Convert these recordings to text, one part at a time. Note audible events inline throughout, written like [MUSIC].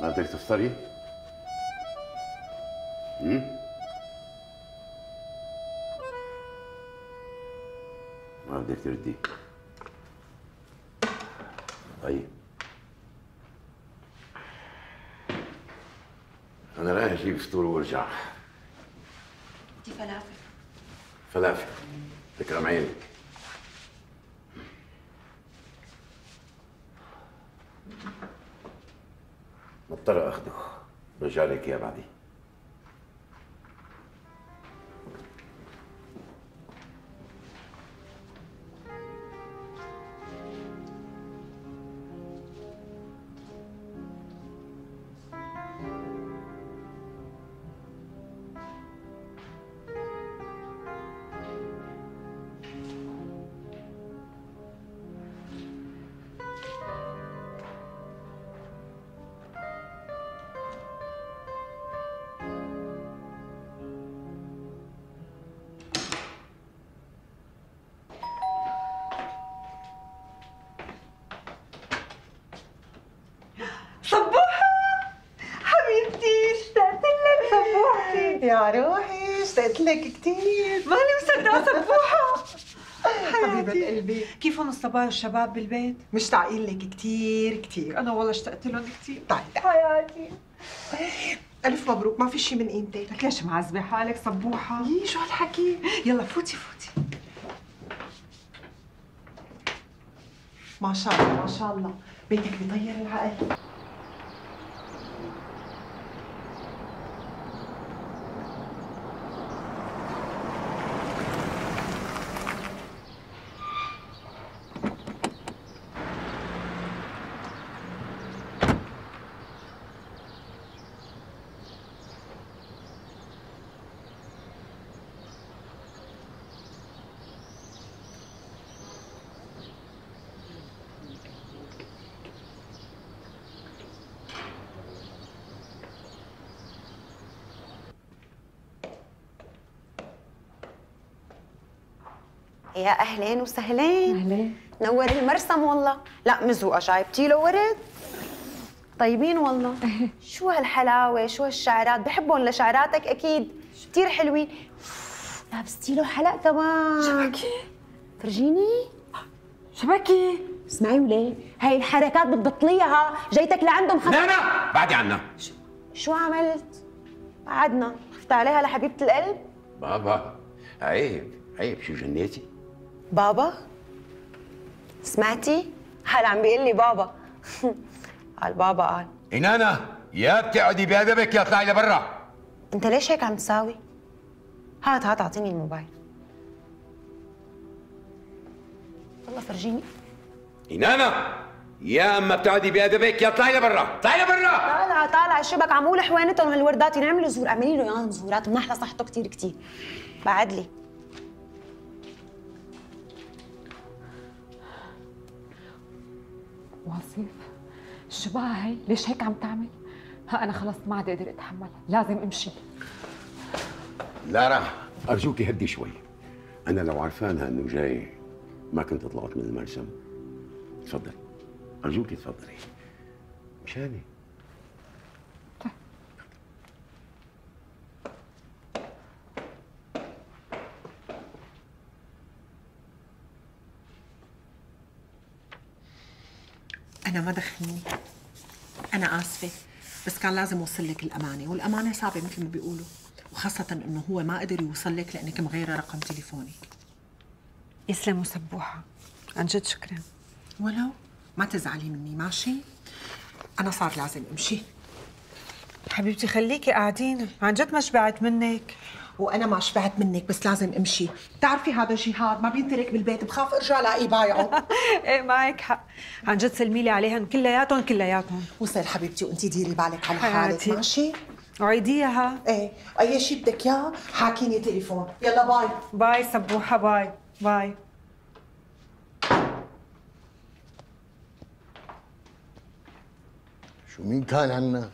ما بدك تفطري؟ ما بدك تردي. طيب. أنا رايح أجيب فطور وأرجع. دي فلافل. فلافل. تكرم عينك. مضطر اخده برجع لك اياه بعدين يا روحي اشتقت لك كثير ماني مصدقة صبوحة. [LAUGHS] حبيبة قلبي. كيفهم الصبايا والشباب بالبيت؟ مشتاقين لك كثير كثير أنا والله اشتقت لهم كثير تعي حياتي. ألف مبروك. ما في شيء من قيمتك. لك ليش معذبة حالك صبوحة؟ يي شو هالحكي؟ يلا فوتي فوتي. ما شاء الله ما شاء الله. بيتك بيطير العقل. يا أهلين وسهلين. أهلين. نور المرسم والله. لا مزوقة جايبتي له ورد. طيبين والله. [LAUGHS] شو هالحلاوة شو هالشعرات؟ بحبهم لشعراتك أكيد. كثير حلوين. لابستي له حلق كمان. شبكي. فرجيني. شبكي. اسمعي وليه. هاي الحركات بتبطليها جيتك لعندهم خط... لا لا بعدي عنا. شو عملت؟ قعدنا خفت عليها لحبيبة القلب. بابا عيب عيب. شو جنيتي؟ بابا؟ سمعتي؟ هلا عم بيقول لي بابا؟ [LAUGHS] قال بابا قال. إنانا يا بتقعدي بأدبك يا اطلعي لبرا. انت ليش هيك عم تساوي؟ هات هات اعطيني الموبايل. والله فرجيني. إنانا يا أما بتقعدي بأدبك يا اطلعي لبرا. اطلعي لبرا. طالع طالع شبك عمول حوينتهم هالوردات نعملوا زهور أعملي له اياهم زهورات مناح لصحته كثير كثير بعد لي. شو بقى هي؟ ليش هيك عم تعمل؟ ها أنا خلص ما عاد قادر اتحمل لازم أمشي. لارا أرجوك هدي شوي. أنا لو عرفانها إنه جاي ما كنت طلعت من المرسم تفضل. أرجوك تفضلي. مشاني. أنا ما دخلني. أنا آسفة. بس كان لازم أوصل لك الأمانة والأمانة صعبة مثل ما بيقولوا. وخاصة إنه هو ما قدر يوصل لك لأنك مغيرة رقم تليفونك. يسلموا سبوحة عن جد شكرا. ولو ما تزعلي مني ماشي؟ أنا صار لازم أمشي. حبيبتي خليكي قاعدين. عن جد ما شبعت منك. وأنا ما شبعت منك بس لازم أمشي. بتعرفي هذا جهاد؟ ما بينترك بالبيت بخاف أرجع ألاقي بايعه. [LAUGHS] إيه معك حق. عن جد سلمي لي عليهم كلياتهم كلياتهم. وصل حبيبتي وأنت ديري بالك على حياتي. حالك ماشي؟ عيديها إيه أي شيء بدك إياه حاكيني تليفون. يلا bye. bye صبوحة bye. bye. شو مين كان عنا؟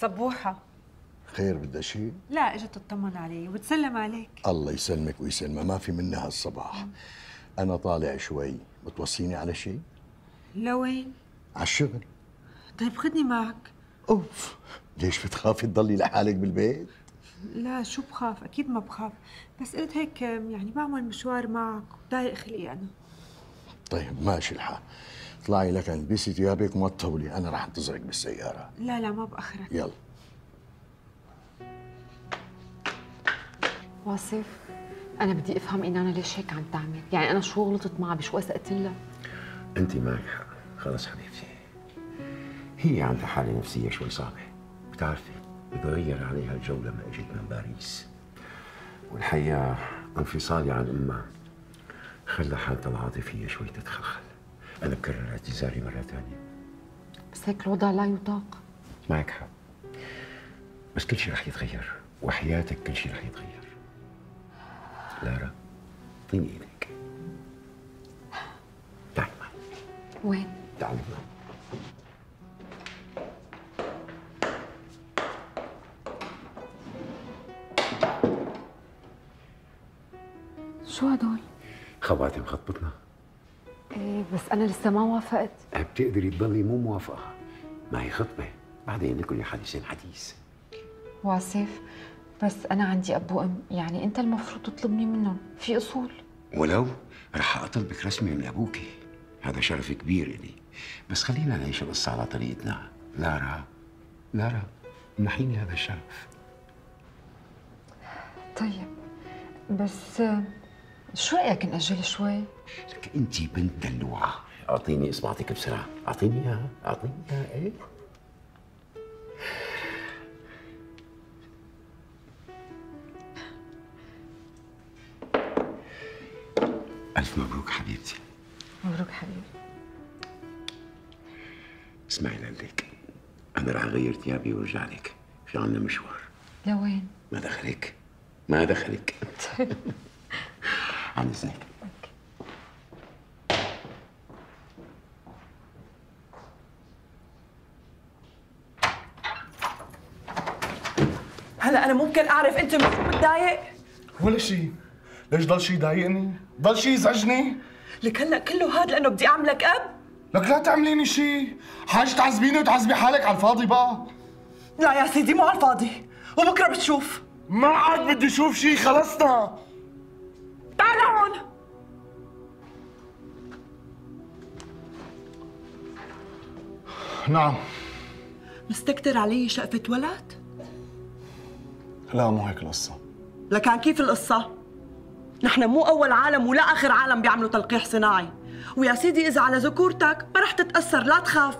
صبوحة. خير بدها شيء؟ لا اجت تطمن علي وتسلم عليك. الله يسلمك ويسلمها ما في منها هالصباح. أنا طالع شوي بتوصيني على شيء؟ لوين؟ على الشغل. طيب خدني معك. أوف ليش بتخافي تضلي لحالك بالبيت؟ لا شو بخاف؟ أكيد ما بخاف. بس قلت هيك يعني بعمل مشوار معك وضايق خلقي أنا. طيب ماشي الحال. اطلعي لك البسي ثيابك وما تطولي أنا رح أنتظرك بالسيارة. لا لا ما بأخرك. يلا. واصف؟ أنا بدي أفهم اينانا ليش هيك عم تعمل؟ يعني أنا شو غلطت معها؟ بشو اسأت لها؟ انت معك حق. خلص حبيبتي. هي عندها حالة نفسية شوي صعبة. بتعرفي بتغير عليها الجو لما إجت من باريس. والحقيقة انفصالي عن أمها خلى حالتها العاطفية شوي تتخلخل. أنا بكرر اعتذاري مرة ثانية بس هيك الوضع لا يطاق. معك حق. بس كل شيء رح يتغير وحياتك كل شيء رح يتغير. لارا اعطيني إيدك تعي معي وين تعالي معي شو هدول خواتم خطبتنا إيه بس أنا لسه ما وافقت بتقدري تضلي مو موافقة ما هي خطبة بعدين لكل حديث حديث واصف بس أنا عندي اب وام يعني أنت المفروض تطلبني منهم. في أصول. ولو رح أطلبك رسمي من أبوكي هذا شرف كبير إلي. بس خلينا نعيش القصة على طريقتنا. لارا لارا منحيني هذا الشرف؟ طيب بس شو رأيك نأجل شوي؟ لك أنت بنت دلوعة. أعطيني إصبعتك بسرعة. أعطيني إياها أعطيني إياها إيه؟ ألف مبروك حبيبتي. مبروك حبيبي اسمعي لك أنا رح أغير ثيابي وأرجع لك. في عنا مشوار. لوين ما دخلك. ما دخلك. [LAUGHS] عن إذنك. هلا أنا ممكن أعرف أنت مش متضايق؟ ولا شيء. ليش ضل شيء يضايقني؟ ضل شيء يزعجني؟ لك هلا كله هذا لأنه بدي أعملك أب؟ لك لا تعمليني شيء حاج تعذبيني وتعذبي حالك على الفاضي بقى. لا يا سيدي مو على الفاضي. وبكرة بتشوف. ما عاد بدي أشوف شيء خلصنا. تعال هون. نعم. مستكتر علي شقفة ولد؟ لا مو هيك القصة. لكان كيف القصة؟ نحن مو أول عالم ولا آخر عالم بيعملوا تلقيح صناعي. ويا سيدي إذا على ذكورتك ما رح تتأثر لا تخاف.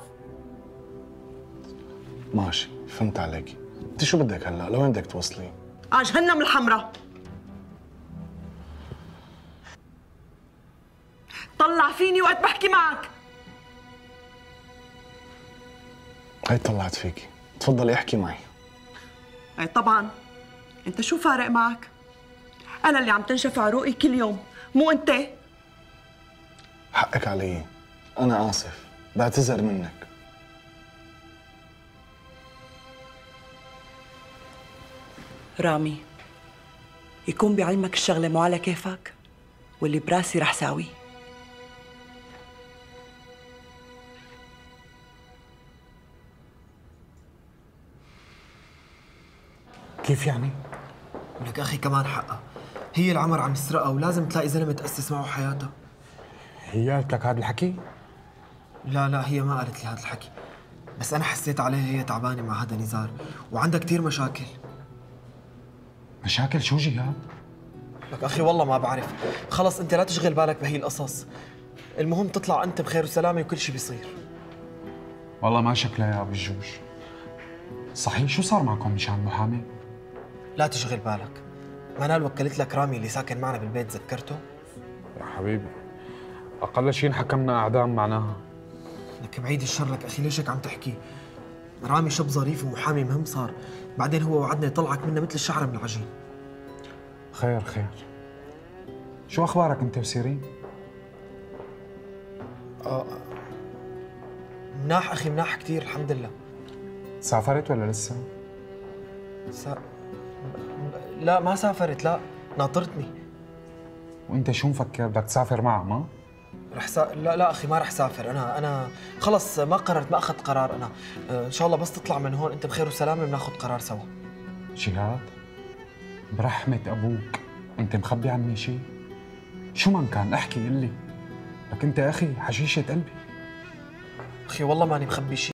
ماشي فهمت عليك. أنت شو بدك هلا؟ لوين بدك توصلي؟ على جهنم الحمراء. طلع فيني وقت بحكي معك. هي طلعت فيكي. تفضلي احكي معي. اي طبعا. أنت شو فارق معك؟ أنا اللي عم تنشف عروقي كل يوم مو أنت؟ حقك علي. أنا آسف بعتذر منك. رامي يكون بعلمك الشغلة مو على كيفك؟ واللي براسي رح ساويه كيف يعني؟ لك أخي كمان حقها هي العمر عم يسرقها ولازم تلاقي زلمة تأسس معه حياتها هي قالت لك هذا الحكي؟ لا لا هي ما قالت لي هذا الحكي. بس أنا حسيت عليها هي تعبانة مع هذا نزار وعندها كثير مشاكل. مشاكل؟ شو جهاد؟ لك أخي والله ما بعرف. خلص أنت لا تشغل بالك بهي القصص. المهم تطلع أنت بخير وسلامة وكل شيء بيصير. والله ما شكلها يا أبو الجوج صحيح شو صار معكم مشان المحامي؟ لا تشغل بالك. منال وكلت لك رامي اللي ساكن معنا بالبيت ذكرته يا حبيبي أقل شيء حكمنا أعدام معناها. لك بعيد الشر لك أخي ليش هيك عم تحكي؟ رامي شاب ظريف ومحامي مهم صار. بعدين هو وعدنا يطلعك منه مثل الشعره من العجين خير خير. شو أخبارك أنت وسيرين؟ مناح أخي مناح كثير الحمد لله. سافرت ولا لسه؟ سا... لا ما سافرت لا. ناطرتني. وانت شو مفكر؟ بدك تسافر معها ما؟ رح سا... لا لا أخي ما رح سافر. أنا أنا خلص ما قررت ما أخذت قرار. أنا آه، إن شاء الله بس تطلع من هون. أنت بخير وسلامة بناخذ قرار سوا. جهاد؟ برحمة أبوك. أنت مخبي عني شيء؟ شو ما كان احكي قل لي. لك أنت يا أخي حشيشة قلبي. أخي والله ماني مخبي شيء